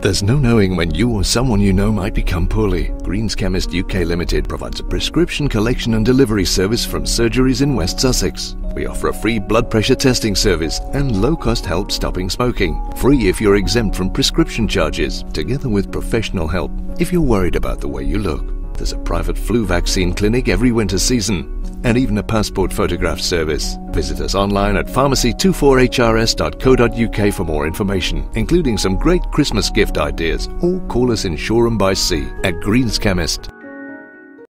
There's no knowing when you or someone you know might become poorly. Greens Chemist UK Limited provides a prescription collection and delivery service from surgeries in West Sussex. We offer a free blood pressure testing service and low cost help stopping smoking. Free if you're exempt from prescription charges, together with professional help if you're worried about the way you look. There's a private flu vaccine clinic every winter season and even a passport photograph service. Visit us online at pharmacy24hrs.co.uk for more information, including some great Christmas gift ideas, or call us in Shoreham by Sea at Greens Chemist.